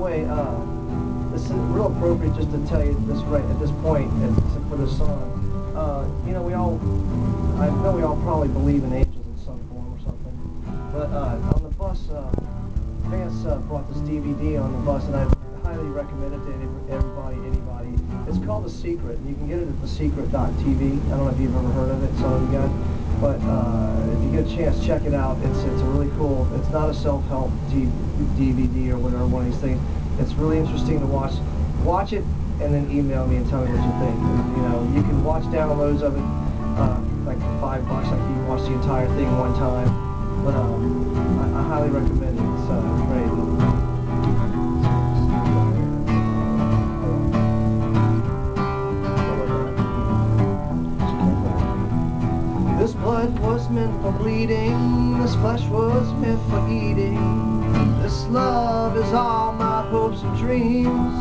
way, uh, this is real appropriate just to tell you this right at this point and for this song. Uh, you know, we all, I know we all probably believe in angels in some form or something, but uh, on the bus, uh, Vance uh, brought this DVD on the bus, and I highly recommend it to everybody, anybody. It's called The Secret. and You can get it at thesecret.tv. I don't know if you've ever heard of it, of you guys. But uh, if you get a chance, check it out. It's it's a really cool. It's not a self-help DVD or whatever one of these things. It's really interesting to watch. Watch it and then email me and tell me what you think. You know, you can watch downloads of it, uh, like five bucks. Like you can watch the entire thing one time. But um, I, I highly recommend it. Meant for bleeding, this flesh was meant for eating. This love is all my hopes and dreams.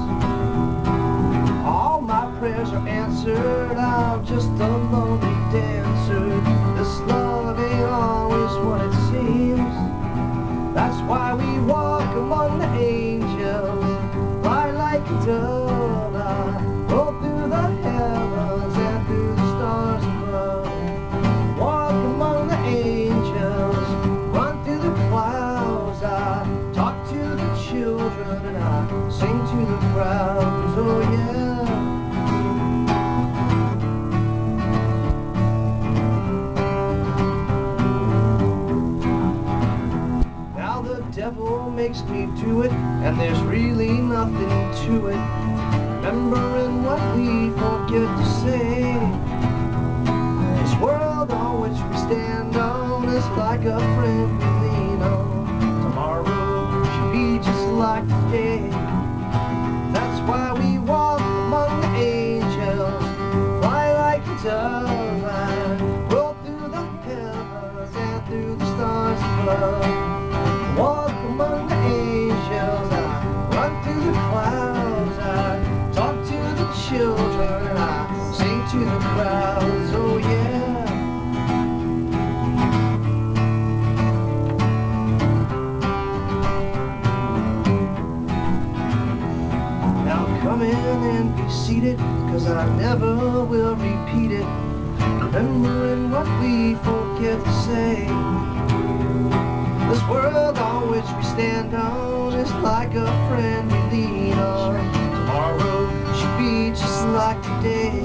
All my prayers are answered, I'm just a lonely dancer. This love ain't always what it seems. That's why we walk among the angels, fly like a sing to the crowds. Oh yeah. Now the devil makes me do it, and there's really nothing to it. Remembering what we forget to say. This world on which we stand on is like a friend we lean on. Tomorrow should be just like today. Children, and I run through the clouds. Talk to the children. I sing to the crowds. Oh yeah. Now come in and be seated, cause I never will repeat it. Remembering what we forget to say. This world on which we stand on is like a friend we lean on. Tomorrow should be just like today.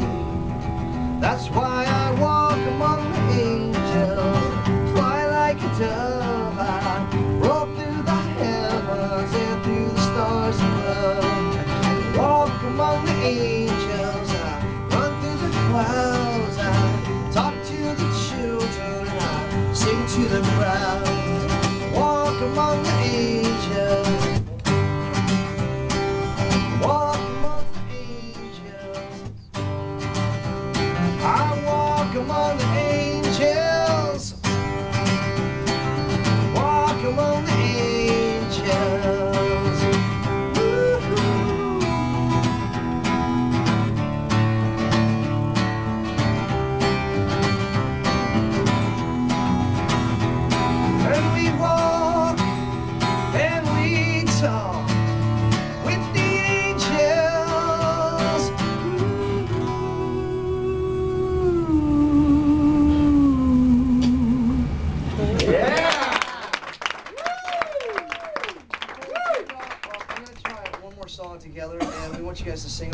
That's why I walk among the angels, fly like a dove. I roll through the heavens and through the stars above. Walk among the angels, I run through the clouds. I talk to the children, I sing to the you guys to sing.